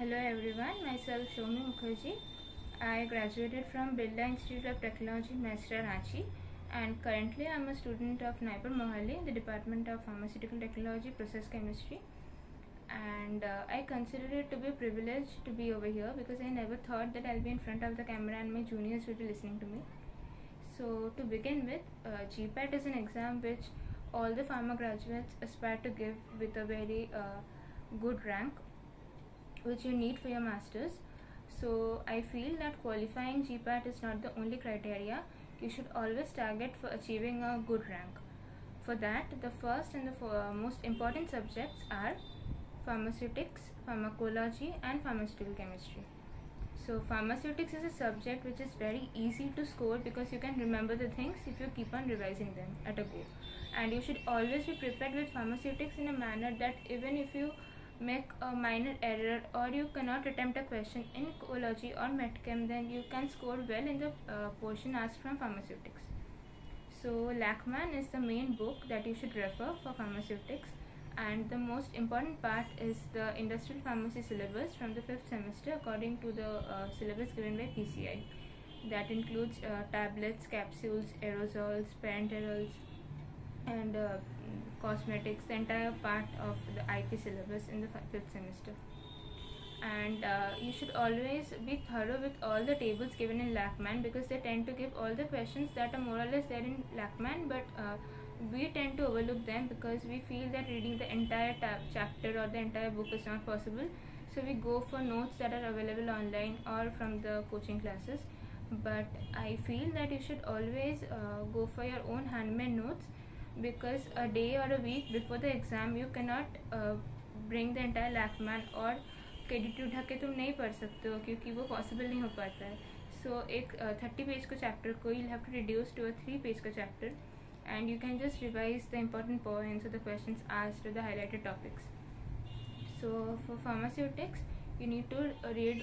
Hello everyone, myself Soumi Mukherjee. I graduated from Birla Institute of Technology, Mesra, Ranchi, and currently I'm a student of NIPER Mohali in the Department of Pharmaceutical Technology, Process Chemistry. And uh, I consider it to be a privilege to be over here because I never thought that I'll be in front of the camera and my juniors will be listening to me. So, to begin with, uh, GPAT is an exam which all the pharma graduates aspire to give with a very uh, good rank which you need for your masters. So i feel that qualifying gpat is not the only criteria. You should always target for achieving a good rank. For that the first and the uh, most important subjects are pharmaceutics pharmacology and pharmaceutical chemistry. So pharmaceutics is a subject which is very easy to score because you can remember the things if you keep on revising them at a go. And you should always be prepared with pharmaceutics in a manner that even if you make a minor error or you cannot attempt a question in ecology or medchem then you can score well in the uh, portion asked from pharmaceutics. So lachman is the main book that you should refer for pharmaceutics. And the most important part is the industrial pharmacy syllabus from the fifth semester according to the uh, syllabus given by pci that includes uh, tablets capsules aerosols parenterals and uh, cosmetics the entire part of the ip syllabus in the fifth semester. And uh, you should always be thorough with all the tables given in lachman because they tend to give all the questions that are more or less there in lachman but uh, we tend to overlook them because we feel that reading the entire chapter or the entire book is not possible. So we go for notes that are available online or from the coaching classes. But i feel that you should always uh, go for your own handmade notes because a day or a week before the exam you cannot bring the entire entire lap man or केडिट्यू उठा के तुम नहीं पढ़ सकते हो क्योंकि वो पॉसिबल नहीं हो पाता है सो so, एक uh, थर्टी पेज का चैप्टर को you have to reduce to a three page का chapter and you can just revise the important point of the question as to the highlighted topics so for pharmaceutics you need to read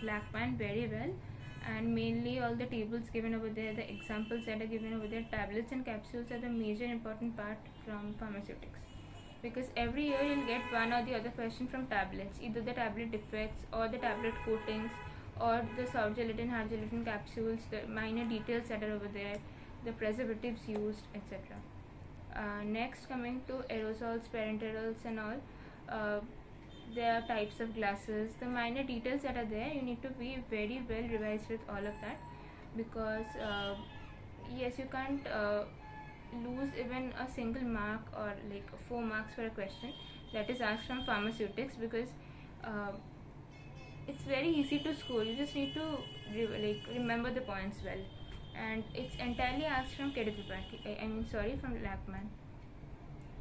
black pen very well. And mainly all the tables given over there the examples that are given over there tablets and capsules are the major important part from pharmaceutics. Because every year you'll get one or the other question from tablets. Either the tablet defects or the tablet coatings or the soft gelatin hard gelatin capsules the minor details that are over there the preservatives used etc uh, next coming to aerosols parenterals and all uh, there are types of glasses. The minor details that are there you need to be very well revised with all of that because uh, yes you can't uh, lose even a single mark or like four marks for a question that is asked from pharmaceutics because uh, it's very easy to score you just need to re- like remember the points well. And it's entirely asked from Kedit I, I mean sorry from Lachman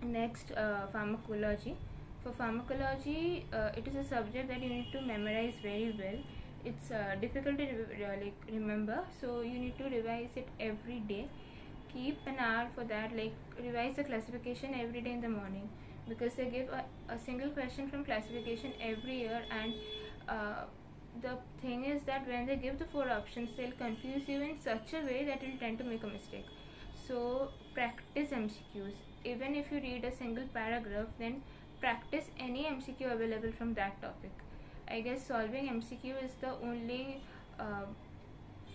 next uh, pharmacology for pharmacology uh, it is a subject that you need to memorize very well. It's uh, difficult to re- like remember so you need to revise it every day. Keep an hour for that like revise the classification every day in the morning because they give a, a single question from classification every year and uh, the thing is that when they give the four options they'll confuse you in such a way that you'll tend to make a mistake. So practice mcqs even if you read a single paragraph then practice any mcq available from that topic. I guess solving mcq is the only uh,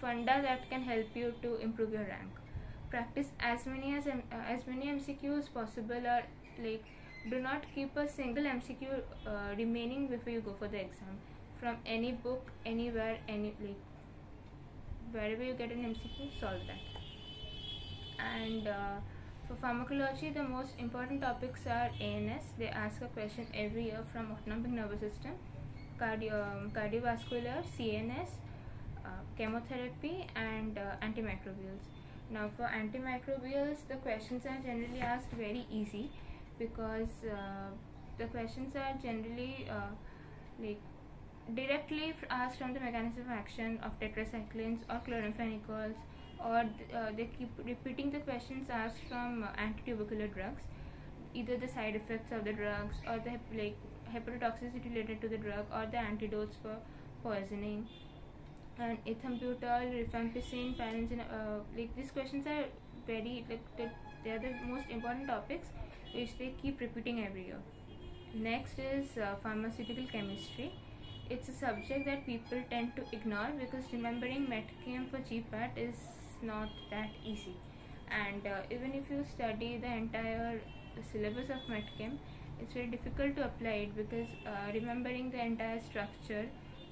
funda that can help you to improve your rank. Practice as many as uh, as many mcq as possible or like do not keep a single mcq uh, remaining before you go for the exam. From any book anywhere any like wherever you get an mcq solve that. And uh, for pharmacology the most important topics are ans they ask a question every year from autonomic nervous system cardio um, cardiovascular cns uh, chemotherapy and uh, antimicrobials. Now for antimicrobials the questions are generally asked very easy because uh, the questions are generally uh, like directly asked from the mechanism of action of tetracyclines or chloramphenicol or uh, they keep repeating the questions asked from uh, antitubercular drugs either the side effects of the drugs or the like hepatotoxicity related to the drug or the antidotes for poisoning. And ethambutol rifampicin parentin uh, like these questions are very like they are the most important topics which they keep repeating every year. Next is uh, pharmaceutical chemistry. It's a subject that people tend to ignore because remembering medchem for gpat is not that easy. And uh, even if you study the entire syllabus of medchem it's very difficult to apply it because uh, remembering the entire structure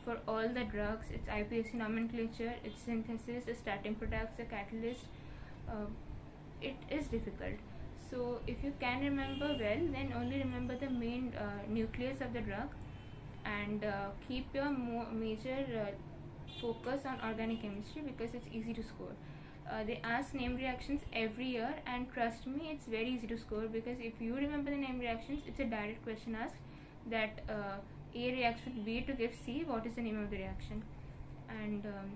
for all the drugs its IUPAC nomenclature its synthesis the starting products the catalyst uh, it is difficult. So if you can remember well then only remember the main uh, nucleus of the drug and uh, keep your major uh, focus on organic chemistry because it's easy to score uh, they ask name reactions every year and trust me it's very easy to score because if you remember the name reactions it's a direct question asked that uh, a reacts with b to give c what is the name of the reaction? And um,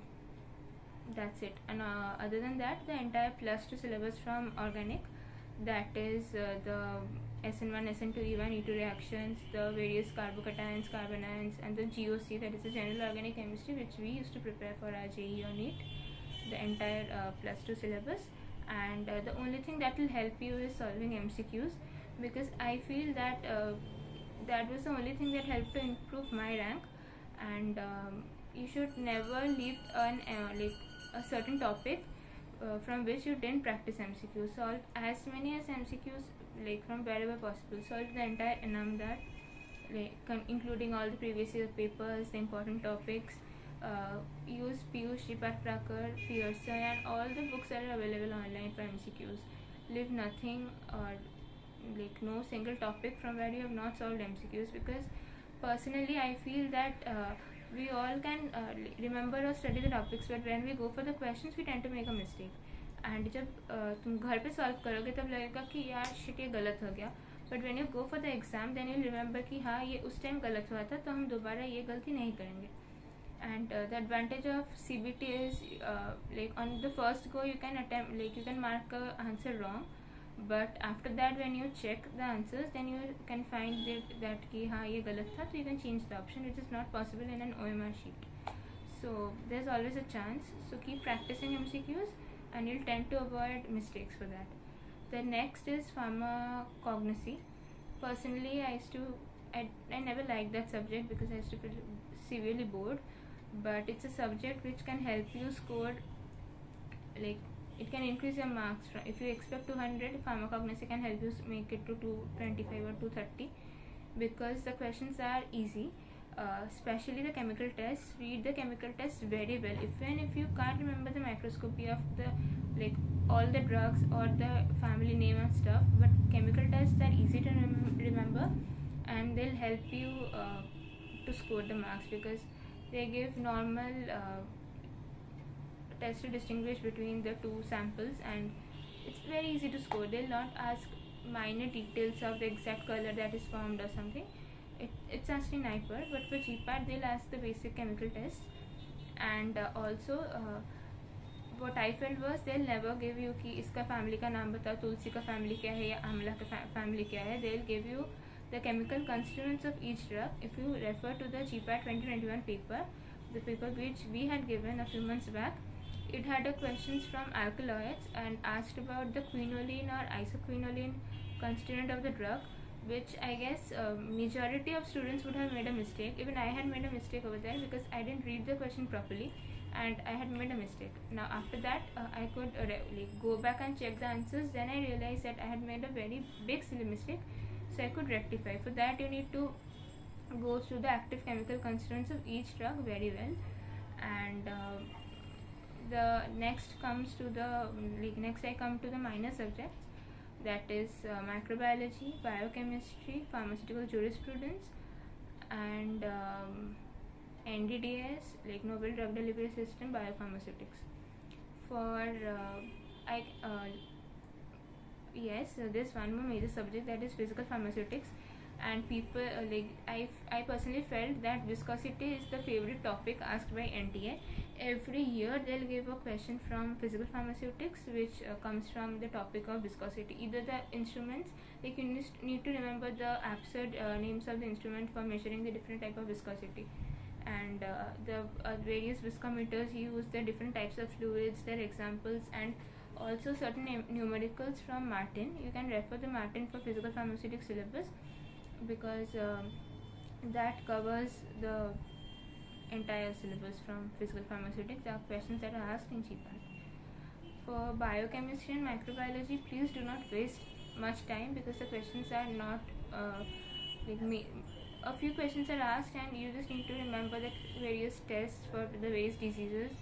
that's it. And uh, other than that the entire plus two syllabus from organic that is uh, the SN1, SN2, E1, E2 reactions, the various carbocations, carbanions, and the GOC, that is the general organic chemistry, which we used to prepare for our JEE or NEET, the entire uh, plus 2 syllabus. And uh, the only thing that will help you is solving MCQs because I feel that uh, that was the only thing that helped to improve my rank. And um, you should never leave an uh, like a certain topic uh, from which you didn't practice MCQs. Solve as many as MCQs like from wherever possible. Solve the entire enum that like including all the previous year papers, the important topics. Uh, use Piyush Jipat Prakar, Pearson, and all the books that are available online for MCQs. Leave nothing or like no single topic from where you have not solved MCQs because personally I feel that uh, we all can uh, remember or study the topics but when we go for the questions we tend to make a mistake and जब uh, तुम घर पे solve करोगे तब लगेगा कि यार shit ये गलत हो गया but when you go for the exam then you remember कि हाँ ये उस टाइम गलत हुआ था तो हम दोबारा ये गलती नहीं करेंगे and uh, the advantage of CBT is uh, like on the first go you can attempt like you can mark a answer wrong. But after that when you check the answers then you can find that that ki ha ye galat tha so you can change the option which is not possible in an OMR sheet. So there's always a chance. So keep practicing MCQs and you'll tend to avoid mistakes for that. The next is pharmacognosy. Personally I used to I, I never liked that subject because I used to feel severely bored but it's a subject which can help you score like it can increase your marks if you expect 200 pharmacognosy can help you make it to 225 or 230 because the questions are easy. Uh, especially the chemical tests read the chemical tests very well. Even if you can't remember the microscopy of the like all the drugs or the family name and stuff but chemical tests are easy to rem- remember and they'll help you uh, to score the marks because they give normal uh, test to distinguish between the two samples and it's very easy to score they'll not ask minor details of the exact color that is formed or something it, it's actually NIPER, but for GPAT they'll ask the basic chemical tests and uh, also uh, what I felt was they'll never give you कि इसका family का नाम बताओ तुलसी का family क्या है या आंवला का fa- family क्या है they'll give you the chemical constituents of each drug if you refer to the GPAT 2021 paper the paper which we had given a few months back it had a questions from alkaloids and asked about the quinoline or isoquinoline constituent of the drug which I guess uh, majority of students would have made a mistake. Even I had made a mistake over there because I didn't read the question properly, and I had made a mistake. Now after that, uh, I could uh, like go back and check the answers. Then I realized that I had made a very big silly mistake, could rectify. For that, you need to go through the active chemical constituents of each drug very well, and. Uh, the next comes to the next I come to the minor subjects that is uh, microbiology, biochemistry, pharmaceutical jurisprudence, and um, NDDS like novel drug delivery system, biopharmaceutics. For uh, I uh, yes, uh, there's one more major subject that is physical pharmaceutics, and people uh, like I I personally felt that viscosity is the favorite topic asked by NTA every year they'll give a question from physical pharmaceutics which uh, comes from the topic of viscosity. Either the instruments like you need to remember the absurd uh, names of the instrument for measuring the different type of viscosity. And uh, the uh, various viscometers use the different types of fluids their examples and also certain num- numericals from martin you can refer the martin for physical pharmaceutics syllabus because um that covers the entire syllabus from physical pharmaceutics are questions that are asked in GPAT. For biochemistry and microbiology, please do not waste much time because the questions are not uh, like me. A few questions are asked, and you just need to remember the various tests for the various diseases,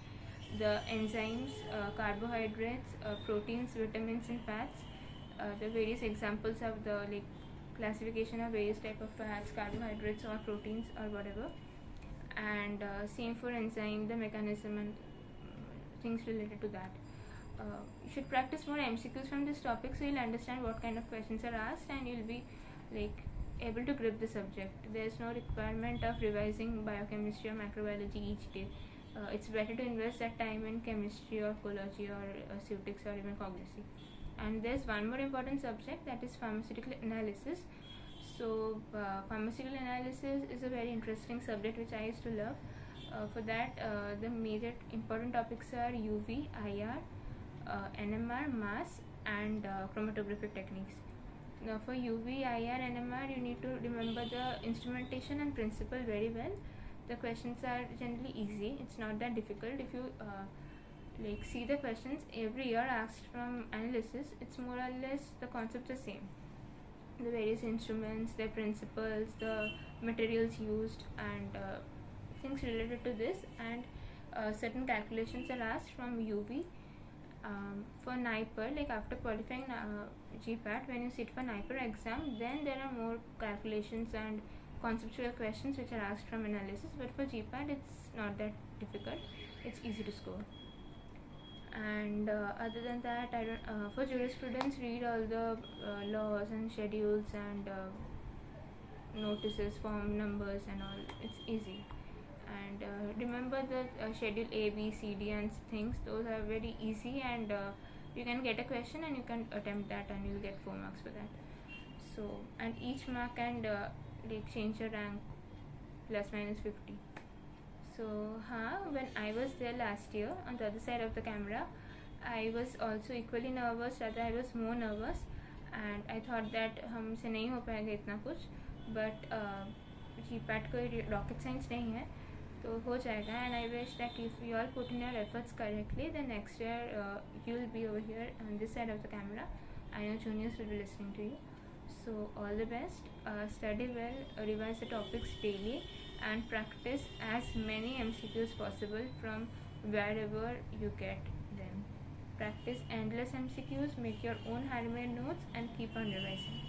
the enzymes, uh, carbohydrates, uh, proteins, vitamins, and fats. Uh, the various examples of the like classification of various type of fats, carbohydrates, or proteins, or whatever. And uh, same for enzyme, the mechanism, and things related to that. Uh, you should practice more MCQs from this topic so you'll understand what kind of questions are asked and you'll be like able to grip the subject. There's no requirement of revising biochemistry or microbiology each day. Uh, it's better to invest that time in chemistry or ecology or uh, or even cognosy. And there's one more important subject that is pharmaceutical analysis. So, uh, pharmaceutical analysis is a very interesting subject which I used to love. Uh, for that, uh, the major important topics are UV, IR, uh, NMR, mass, and chromatographic techniques. Now, for UV, IR, NMR, you need to remember the instrumentation and principle very well. The questions are generally easy. It's not that difficult. If you uh, like see the questions every year asked from analysis, it's more or less the concepts are same. The various instruments, their principles, the materials used, and uh, things related to this, and uh, certain calculations are asked from UV um, for NIPER, like after qualifying uh, GPAT, when you sit for NIPER exam, then there are more calculations and conceptual questions which are asked from analysis. But for GPAT, it's not that difficult. It's easy to score. And uh, other than that, I don't. Uh, for jurisprudence, read all the uh, laws and schedules and uh, notices, form numbers, and all. It's easy and uh, remember the uh, schedule a b c d and things those are very easy and you can get a question and you can attempt that and you'll get 4 marks for that so and each mark can uh, like change your rank plus minus 50 so huh, when i was there last year on the other side of the camera i was also equally nervous rather i was more nervous and i thought that हमसे नहीं हो पाएगा इतना कुछ but G PAT कोई rocket science नहीं है तो हो जाएगा and I wish that if you are put in your efforts correctly then next year you will be over here on this side of the camera I know juniors will be listening to you so all the best. Uh, study well revise the topics daily and practice as many mcqs possible from wherever you get them. Practice endless mcqs make your own handmade notes and keep on revising